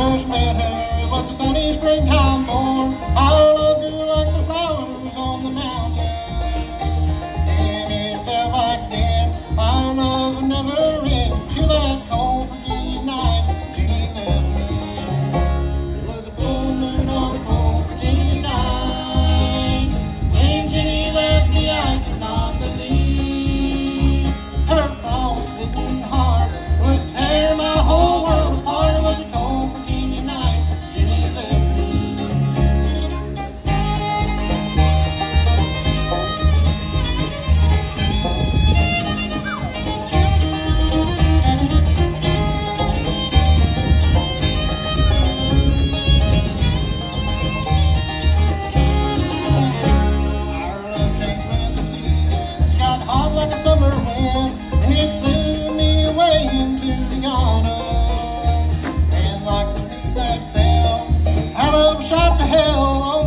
first met her was a sunny springtime morn. and it blew me away into the autumn. And like the leaves that fell, out of shot to hell.